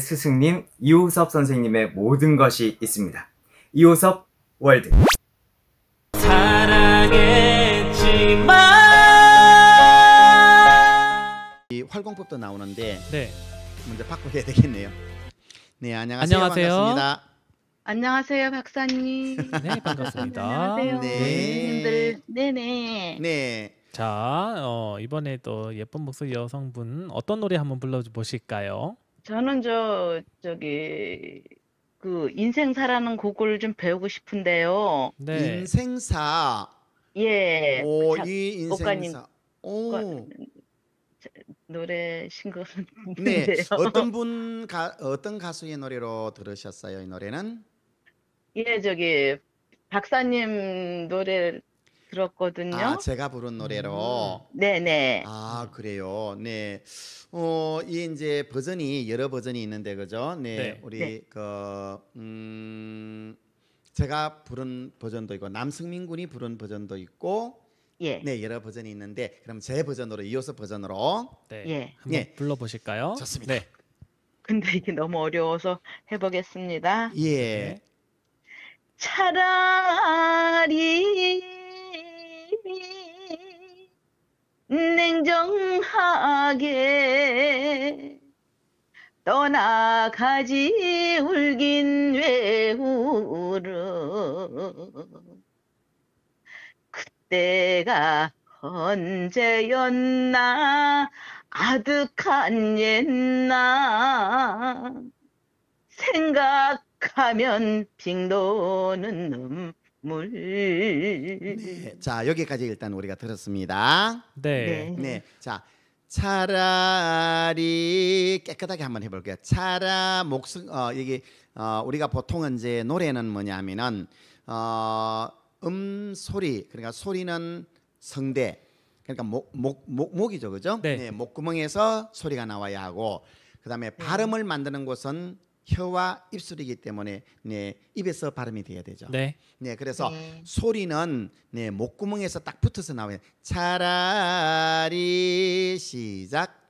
스승님 이호섭 선생님의 모든 것이 있습니다. 이호섭 월드. 이 활공법도 나오는데 네. 먼저 바꿔야 되겠네요. 네, 안녕하세요. 안녕하세요. 반갑습니다. 안녕하세요, 박사님. 네, 반갑습니다. 안녕하세요, 네. 선생님들. 네네. 네. 자, 어, 이번에 또 예쁜 목소리 여성분 어떤 노래 한번 불러보실까요? 저는 저 저기 그 인생사라는 곡을 좀 배우고 싶은데요. 네. 인생사. 예. 오, 자, 이 목사님. 인생사. 오. 노래 신곡 네. 어떤 분 가, 어떤 가수의 노래로 들으셨어요? 이 노래는? 예, 저기 박사님 노래 들었거든요. 아, 제가 부른 노래로. 네네. 아, 그래요. 네. 어, 이 이제 버전이 여러 버전이 있는데 그죠? 네. 네. 우리 네. 그 음, 제가 부른 버전도 있고 남승민 군이 부른 버전도 있고 예. 네, 여러 버전이 있는데 그럼 제 버전으로 이어서 버전으로 네. 예. 한번 예. 불러보실까요? 좋습니다. 네. 근데 이게 너무 어려워서 해보겠습니다. 예. 네. 차라리 냉정하게 떠나가지 울긴 왜 울어 그때가 언제였나? 아득한 옛날. 생각하면 빙도는 눈 물. 네. 자, 여기까지 일단 우리가 들었습니다. 네. 네. 자, 차라리 깨끗하게 한번 해 볼게요. 차라 목성 어 이게 어 우리가 보통은 이제 노래는 뭐냐면은 어 음 소리 그러니까 소리는 성대 그러니까 목 목 목 목이죠. 그죠? 네. 목구멍에서 소리가 나와야 하고 그다음에 발음을 만드는 곳은 혀와 입술이기 때문에 네, 입에서 발음이 돼야 되죠. 네. 네, 그래서 네. 소리는 네 목구멍에서 딱 붙어서 나와요. 차라리 시작.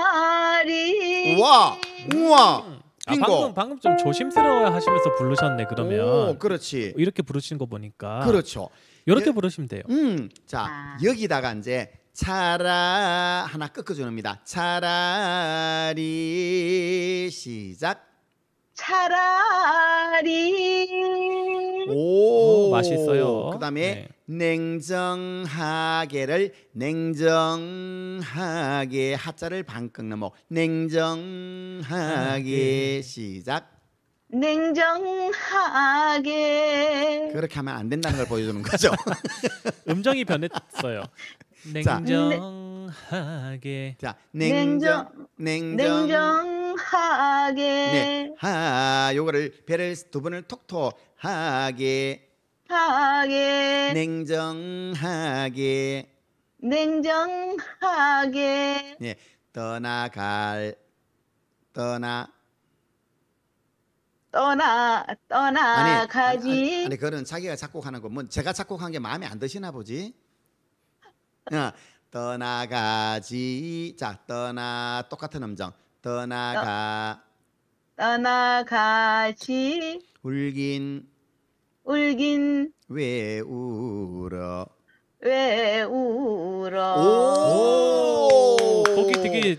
차라리 우와, 우와, 아, 빙고. 방금 방금 좀 조심스러워 하시면서 부르셨네. 그러면 오, 그렇지. 이렇게 부르시는 거 보니까 그렇죠. 이렇게 예. 부르시면 돼요. 음, 자 아. 여기다가 이제 차라 하나 꺾어줍니다. 차라리 시작. 차라리 오, 오, 맛있어요. 그다음에 네. 냉정하게를 냉정하게 하자를 반 꺾는 목 냉정하게 시작. 냉정하게 그렇게 하면 안 된다는 걸 보여주는 거죠. 음정이 변했어요. 자. 냉정하게. 자, 냉정 냉정 냉정하게 네. 하 요거를 배를 두 번을 톡톡 하게 하게 냉정하게 냉정하게 네. 떠나갈 떠나 떠나 아니, 떠나가지 아니, 아니 그거는 자기가 작곡하는 거 뭐 제가 작곡한 게 마음에 안 드시나 보지. 어, 떠나가지 자 떠나 똑같은 음정 떠나가 떠나가지 울긴 울긴 왜 울어 왜 울어 오! 곡이 되게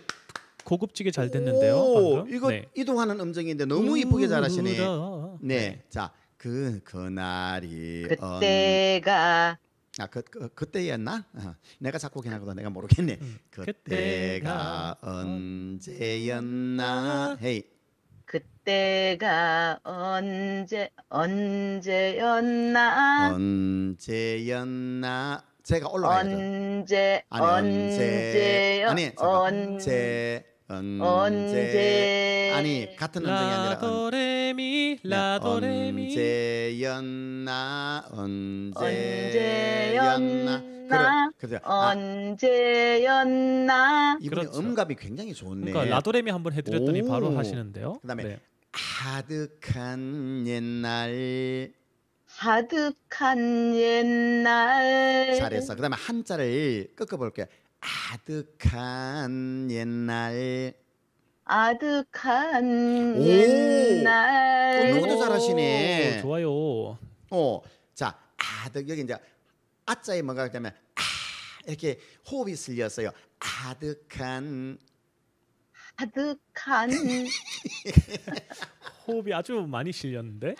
고급지게 잘 됐는데요. 오, 방금. 이거 네. 이동하는 음정인데 너무 이쁘게 잘하시네. 울어. 네, 자, 그 그날이 그때가 언... 아 그 그, 그때였나? 어, 내가 작곡해나거든 내가 모르겠네. 음, 그때가 그때가 언제였나? 헤이, 그때가 언제 언제였나 언제였나? 제가 올라가야죠. 언제 아니 언제 언제여 아니. 언제 언제 아니 같은 음정이 아니라 언- 라도레미 네, 라도레미 언제였나 언제였나 그래 그래 아, 언제였나 이분이 그렇죠. 음감이 굉장히 좋네. 그러니까 라도레미 한번 해드렸더니 오. 바로 하시는데요. 그다음에 네. 하득한 옛날 하득한 옛날 잘했어. 그다음에 한자를 꺾어 볼게요. 아득한 옛날 아득한 오, 옛날 끊는 것도 잘하시네. 오, 좋아요. 어, 자, 아득 여기 이제 아자에 뭐가 되면 아 이렇게 호흡이 쓸렸어요. 아득한 아득한 호흡이 아주 많이 실렸는데.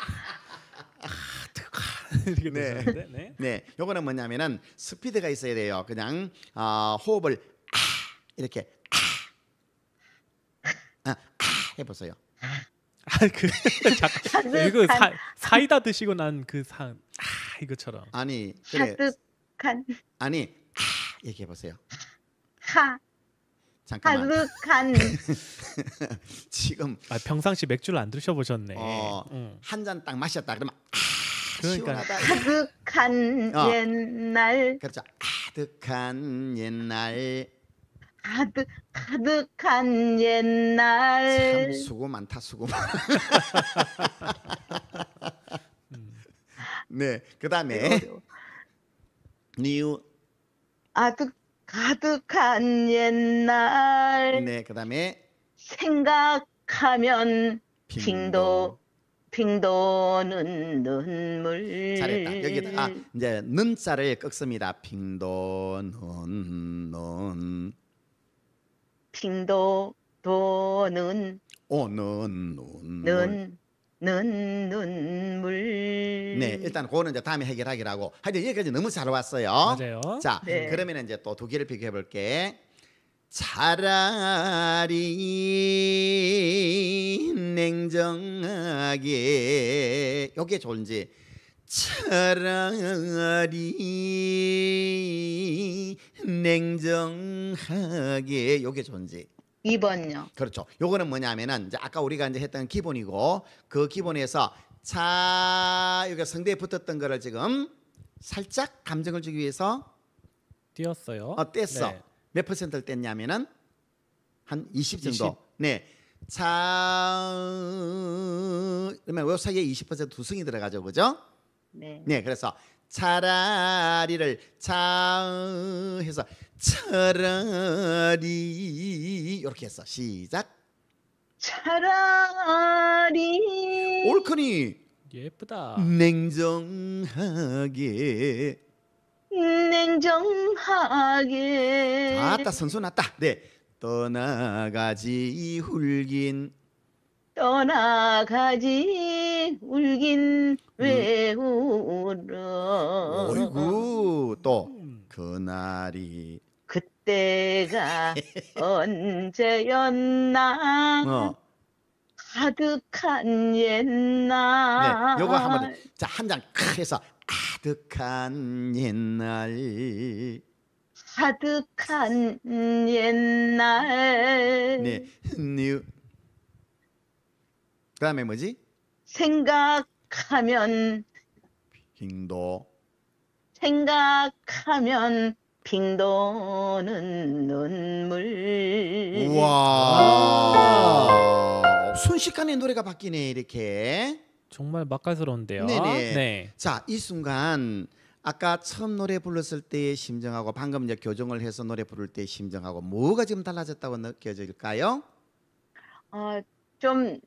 이렇게 네. 되셨는데. 네. 네, 요거는 뭐냐면은 스피드가 있어야 돼요. 그냥 어, 호흡을 아 이렇게 아, 아, 아 해보세요. 아그 잠깐 이거 사, 사이다 드시고 난그 사, 아 이거처럼. 아니 그래 아득한 아니 아, 이렇게 해보세요. 하 잠깐만 아득한 지금 아 평상시 맥주를 안 드셔 보셨네. 어, 응. 한잔 딱 마셨다 그러면 아, 그러니까. 아득한 어. 옛날 그렇죠. 아득한 옛날 아득 아득한 참 옛날 수고 많다 수고. 음. 네, 그 다음에 뉴. 아득 가득한 옛날 네, 그 다음에 생각하면 빙도. 빙도 빙도는 눈물 잘했다. 여기 아 이제 는자를 꺾습니다. 빙도 눈눈 빙도 도는 오눈눈 눈, 눈, 눈물. 네, 일단 그거는 이제 다음에 해결하기라고. 하여튼 여기까지 너무 잘 왔어요. 맞아요. 자, 네. 그러면 이제 또 두 개를 비교해 볼게. 차라리 냉정 하게 요게 좋은지 차라리 냉정하게 요게 좋은지 2번요. 그렇죠. 요거는 뭐냐면은 이제 아까 우리가 이제 했던 기본이고 그 기본에서 차 여기 성대에 붙었던 거를 지금 살짝 감정을 주기 위해서 띄었어요. 어, 뗐어. 네. 몇 퍼센트를 뗐냐면은 한 20 정도. 20. 네. 차 그러면 요 사이에 20% 두승이 들어가죠. 그죠? 네. 네. 그래서 차라리를 차 해서 차라리 이렇게 했어. 시작. 차라리 옳거니 예쁘다. 음. 냉정하게 냉정하게 아따 선수 났다. 네. 떠나가지 훌긴. 떠나가지 울긴 왜 울어 어이구 또. 음. 그날이 그때가 언제였나? 어. 가득한 네. 옛날. 요거 한번 자한장 해서. 아득한 옛날 가득한 옛날 네. 뉴 그다음에 뭐지? 생각하면 빙도 생각하면 빙도는 눈물 우와 순식간에 노래가 바뀌네 이렇게 정말 맛깔스러운데요. 네네. 네. 자 이 순간 아까 처음 노래 불렀을 때의 심정하고 방금 이제 교정을 해서 노래 부를 때의 심정하고 뭐가 지금 달라졌다고 느껴질까요? 어, 좀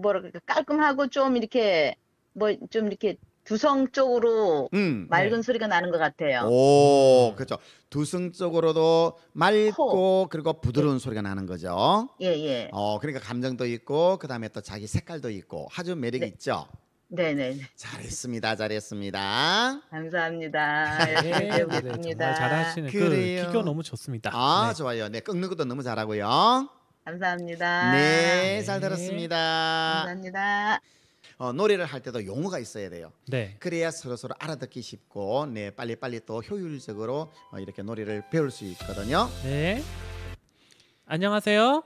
그럴까 깔끔하고 좀 이렇게 뭐 좀 이렇게 두성 쪽으로 음. 맑은 소리가 나는 것 같아요. 오, 그렇죠. 두성 쪽으로도 맑고 그리고 부드러운 소리가 나는 거죠. 예, 예. 어, 그러니까 감정도 있고 그다음에 또 자기 색깔도 있고 아주 매력이 네. 있죠. 네, 네. 네. 잘했습니다, 잘했습니다. 감사합니다. 네, 열심히 네, 배우겠습니다. 정말 잘하시는 그 그래요. 기교 너무 좋습니다. 아, 네. 좋아요. 네, 꺾는 것도 너무 잘하고요. 감사합니다. 네, 네. 잘 들었습니다. 감사합니다. 어, 노래를 할 때도 용어가 있어야 돼요. 네. 그래야 서로 서로 알아듣기 쉽고, 네, 빨리 빨리 또 효율적으로 어, 이렇게 노래를 배울 수 있거든요. 네. 안녕하세요.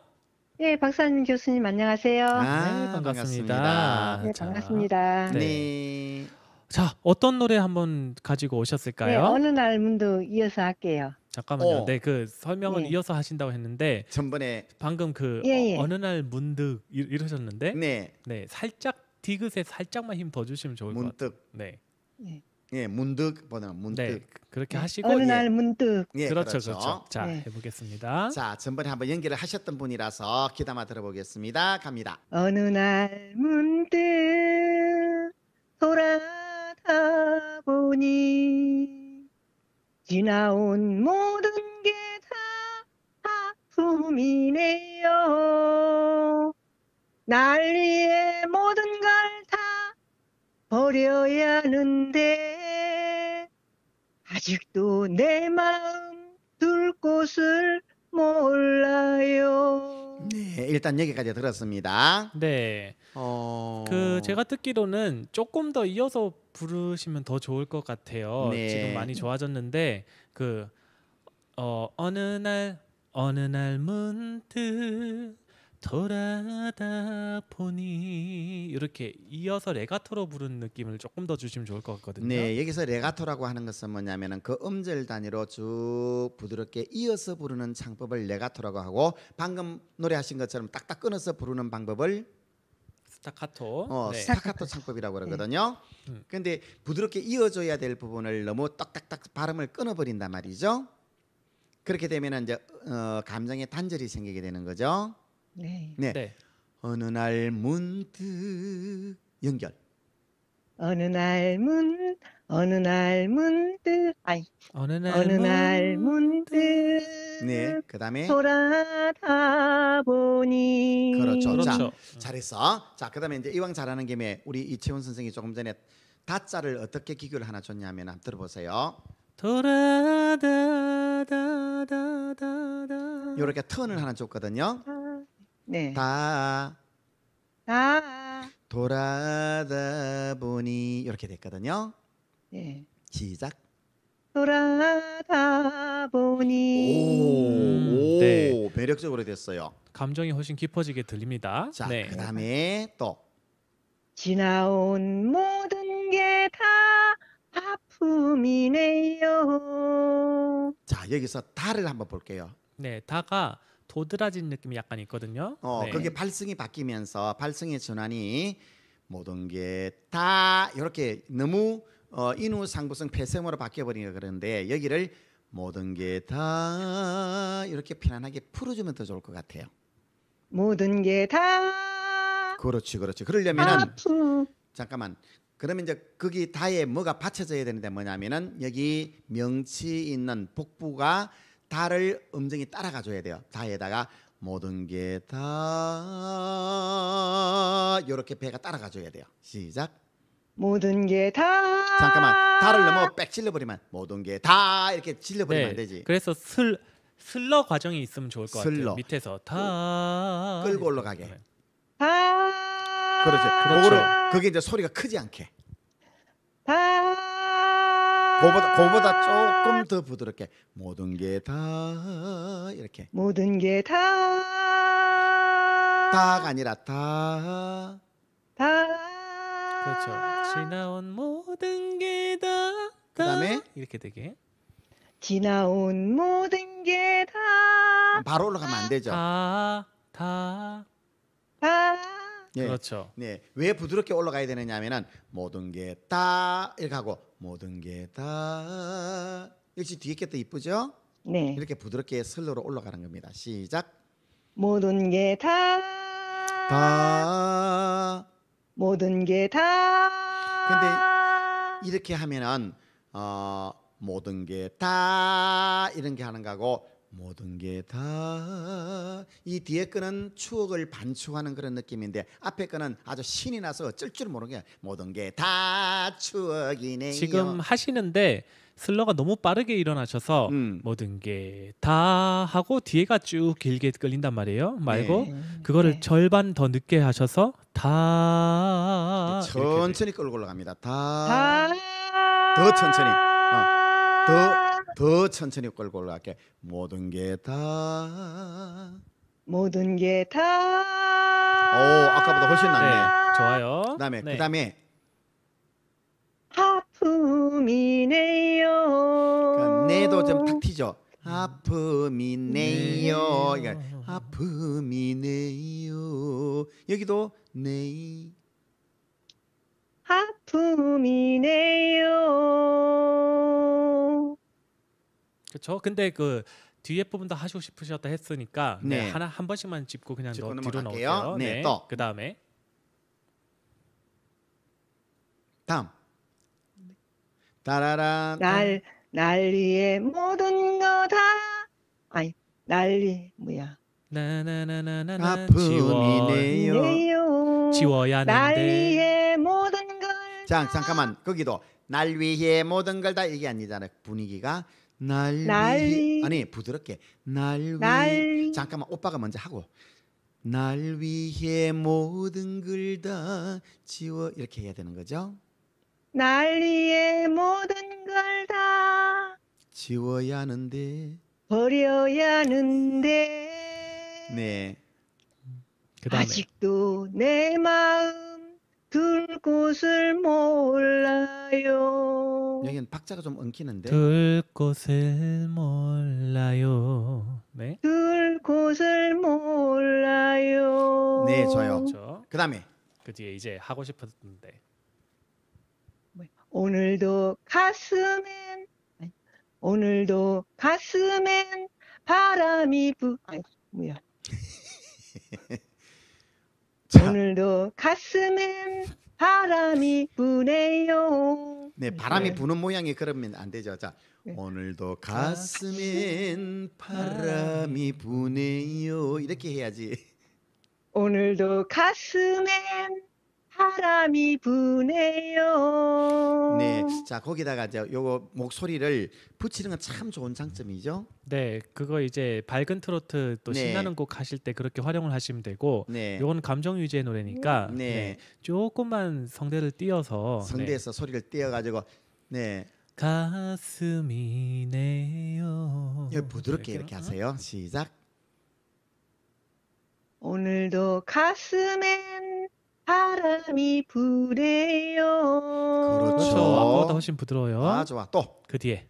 네, 박사님 교수님 안녕하세요. 아, 네, 반갑습니다. 반갑습니다. 네, 자, 반갑습니다. 네. 네. 자, 어떤 노래 한번 가지고 네, 오셨을까요? 어느 날 문득 이어서 할게요. 잠깐만요. 어. 네, 그 설명을 네. 이어서 하신다고 했는데 전번에 방금 그 예, 예. 어, 느날 문득 이- 이러셨는데 네. 네, 살짝 디귿에 살짝만 힘 더 주시면 좋을 것 같아요. 문득 네. 예, 문득 보면 문득. 네, 그렇게 하시고 어느 예. 날 문득 예, 그렇죠, 그렇죠. 자, 네. 해보겠습니다. 자, 전번에 한번 연기를 하셨던 분이라서 귀담아 들어보겠습니다. 갑니다. 어느 날 문득 돌아다 보니 지나온 모든 게 다 아픔이네요. 날 위해 모든 걸 다 버려야 하는데 아직도 내 마음 둘 곳을 몰라요. 네, 일단 여기까지 들었습니다. 네, 어... 그 제가 듣기로는 조금 더 이어서 부르시면 더 좋을 것 같아요. 네. 지금 많이 좋아졌는데 그 어, 어느 날 어느 날 문득 돌아다 보니 이렇게 이어서 레가토로 부르는 느낌을 조금 더 주시면 좋을 것 같거든요. 네, 여기서 레가토라고 하는 것은 뭐냐면은 그 음절 단위로 쭉 부드럽게 이어서 부르는 창법을 레가토라고 하고 방금 노래하신 것처럼 딱딱 끊어서 부르는 방법을 스타카토. 어, 네. 스타카토 창법이라고 그러거든요. 음. 근데 부드럽게 이어줘야 될 부분을 너무 딱딱딱 발음을 끊어버린단 말이죠. 그렇게 되면 이제 어, 감정의 단절이 생기게 되는 거죠. 네. 네. 네. 어느 날 문득 연결. 어느 날 문, 어느 날 문득, 아이, 어느 날 어느 날 문득, 네. 그다음에 돌아다 보니. 그렇죠. 그렇죠. 잘했어. 자, 그다음에 이제 이왕 잘하는 김에 우리 이채원 선생이 조금 전에 다자를 어떻게 기교를 하나 줬냐면 한번 들어보세요. 돌아다다다다다. 이렇게 턴을 하나 줬거든요. 아, 네. 다 다, 돌아다 보니 이렇게 됐거든요. 네. 시작. 돌아다 오, 보니. 오, 네. 매력적으로 됐어요. 감정이 훨씬 깊어지게 들립니다. 자, 네. 그다음에 또 지나온 모든 게 다 아픔이네요. 자, 여기서 다를 한번 볼게요. 네, 다가 도드라진 느낌이 약간 있거든요. 어, 네. 그게 발성이 바뀌면서 발성의 전환이 모든 게 다 이렇게 너무 어, 인후 상부성 폐성으로 바뀌어 버리니까 그런데 여기를 모든 게 다 이렇게 편안하게 풀어주면 더 좋을 것 같아요. 모든 게 다 그렇지, 그렇지. 그러려면은. 잠깐만. 그러면 이제 거기 다에 뭐가 받쳐져야 되는데 뭐냐면은 여기 명치 있는 복부가 다를 음정이 따라가 줘야 돼요. 다에다가 모든 게 다 이렇게 배가 따라가 줘야 돼요. 시작. 모든 게 다. 잠깐만. 다를 너무 빽 찔러 버리면 모든 게 다 이렇게 찔러 버리면 안 되지. 그래서 슬 슬러 과정이 있으면 좋을 것 슬러. 같아요. 밑에서 다 끌고 올라가게. 네. 다. 그렇지. 그렇죠. 그거를 그게 이제 소리가 크지 않게. 다. 그보다 그보다 조금 더 부드럽게 모든 게 다 이렇게. 모든 게 다. 다가 아니라 다 다. 그렇죠. 지나온 모든 게다 그다음에? 이렇게 되게 지나온 모든 게 다. 바로 올라가면 안 되죠. 다다 다. 예. 그렇죠. 네. 왜 부드럽게 올라가야 되느냐면은 모든 게 다 이렇게 하고 모든 게 다 역시 뒤에 게 더 이쁘죠? 네. 이렇게 부드럽게 슬로로 올라가는 겁니다. 시작. 모든 게 다. 다 모든 게 다. 이렇게 하면은 어 모든 게 다 이런 게 하는 거고 모든 게 다 이 뒤에 거는 추억을 반추하는 그런 느낌인데 앞에 거는 아주 신이 나서 어쩔 줄 모르는 게 모든 게 다 추억이네요. 지금 하시는데 슬러가 너무 빠르게 일어나셔서 음. 모든 게 다 하고 뒤에가 쭉 길게 끌린단 말이에요. 말고 네. 그거를 네. 절반 더 늦게 하셔서 다 돼요. 천천히 끌고 올라갑니다. 다 다. 더 천천히. 어. 더 더 천천히 끌고 올라갈게. 모든 게 다. 모든 게 다. 오, 아까보다 훨씬 낫네. 네, 좋아요. 그다음에 네. 그다음에 아픔이네요. 그러니까 내도 좀 탁 튀죠. 아픔이네요. 그러니까 아픔이네요. 여기도 네. 아픔이네요. 그렇죠. 근데 그 뒤에 부분도 하시고 싶으셨다 했으니까 네. 네. 하나 한 번씩만 짚고 그냥 짚고 너, 뒤로 넘어갈게요. 넣을게요. 네, 또. 그 다음에 다음. 따라라. 날, 난리의 모든 거 다, 아니, 난리, 뭐야. 나나나나나나 아픔이네요. 이네요. 지워야 하는데 난리의 모든 걸. 자, 다 잠깐만. 거기도 날 위해 모든 걸 다 이게 아니잖아요. 분위기가 날 위해 날 아니 부드럽게. 날 위해 날 잠깐만 오빠가 먼저 하고. 날 위해 모든 걸 다 지워. 이렇게 해야 되는 거죠. 난리의 모든 걸 다 지워야 하는데. 버려야 하는데. 네. 그 다음에. 아직도 내 마음 둘 곳을 몰라요. 여기는 박자가 좀 엉키는데 둘 곳을 몰라요. 네. 둘 곳을 몰라요. 네, 좋아요. 그렇죠. 그 다음에 그 뒤에 이제 하고 싶었는데 오늘도 가슴엔 아니, 오늘도 가슴엔 바람이 부 아니 뭐야 자, 오늘도 가슴엔 바람이 부네요. 네 바람이 네. 부는 모양이 그러면 안 되죠. 자 네. 오늘도 가슴엔 바람이 부네요 이렇게 해야지. 오늘도 가슴엔 바람이 부네요. 네, 자 거기다가 이제 요거 목소리를 붙이는 건 참 좋은 장점이죠. 네 그거 이제 밝은 트로트 또 네. 신나는 곡 하실 때 그렇게 활용을 하시면 되고 네, 요건 감정 위주의 노래니까 네. 네, 조금만 성대를 띄어서 네. 성대에서 소리를 띄어가지고 네, 가슴이네요. 이거 부드럽게 이렇게 어? 하세요. 시작. 오늘도 가슴엔 바람이 부네요. 그렇죠. 그렇죠. 아까보다 훨씬 부드러워요. 아 좋아. 또 그 뒤에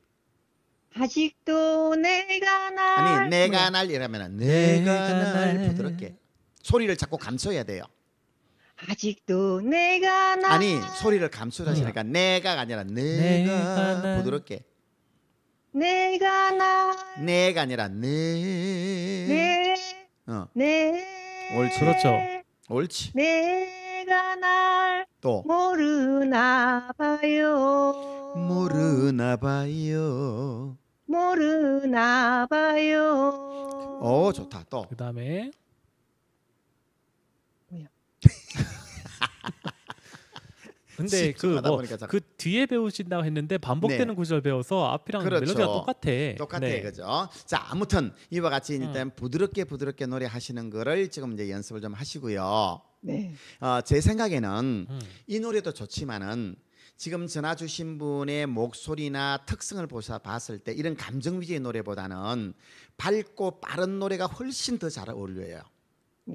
아직도 내가 날 아니 내가 날 이러면은 내가 내가 날 날. 부드럽게 소리를 자꾸 감춰야 돼요. 아직도 내가 날 아니 소리를 감추라시니까 내가가 아니라 내가, 내가 날. 부드럽게 내가 날 내가 아니라 내. 네, 어 네. 옳지. 그렇죠. 옳지. 내 가 날 또 모르나 봐요. 모르나 봐요. 모르나 봐요. 오 좋다. 또 그 다음에 뭐야? 근데 그 집중하다 뭐 보니까 자- 그 뒤에 배우신다고 했는데 반복되는 네. 구절 배워서 앞이랑 그렇죠. 멜로디가 똑같아. 똑같아 네. 그죠? 자 아무튼 이와 같이 일단 부드럽게 부드럽게 노래하시는 거를 지금 이제 연습을 좀 하시고요. 네. 어, 제 생각에는 음. 이 노래도 좋지만은 지금 전화 주신 분의 목소리나 특성을 보사 봤을 때 이런 감정 위주의 노래보다는 밝고 빠른 노래가 훨씬 더 잘 어울려요.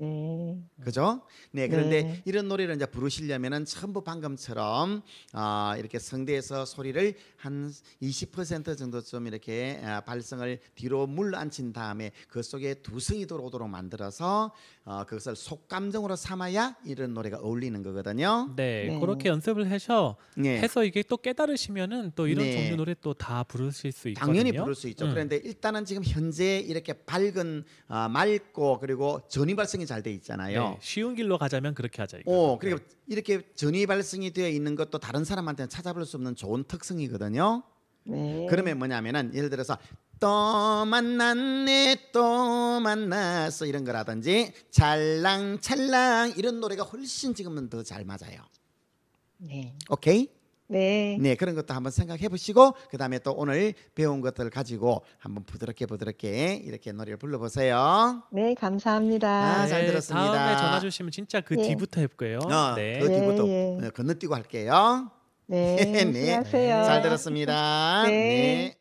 네. 그죠? 네, 그런데 네. 이런 노래를 이제 부르시려면은 전부 방금처럼 아, 이렇게 성대에서 소리를 한 20% 정도 좀 이렇게 아, 발성을 뒤로 물안친 다음에 그 속에 두성이 들어오도록 만들어서 어, 그것을 속감정으로 삼아야 이런 노래가 어울리는 거거든요. 네, 네. 그렇게 연습을 해서 네. 해서 이게 또 깨달으시면은 또 이런 네. 종류 노래 또 다 부르실 수 있거든요. 당연히 부를 수 있죠. 음. 그런데 일단은 지금 현재 이렇게 밝은 아, 맑고 그리고 전이 발성이 잘 돼 있잖아요. 네, 쉬운 길로 가자면 그렇게 하자. 이거. 오, 그리고 이렇게 전이 발성이 되어 있는 것도 다른 사람한테는 찾아볼 수 없는 좋은 특성이거든요. 네. 그러면 뭐냐면은 예를 들어서 또 만났네 또 만났어 이런 거라든지 찰랑찰랑 이런 노래가 훨씬 지금은 더 잘 맞아요. 네. 오케이? 네. 네 그런 것도 한번 생각해 보시고 그 다음에 또 오늘 배운 것들을 가지고 한번 부드럽게 부드럽게 이렇게 노래를 불러 보세요. 네, 감사합니다. 아, 잘 들었습니다. 다음에 전화 주시면 진짜 그 예. 뒤부터 해볼게요. 어, 네. 그 뒤부터 예, 예. 어, 건너뛰고 할게요. 네. 네. 수고하세요. 잘 들었습니다. 네. 네.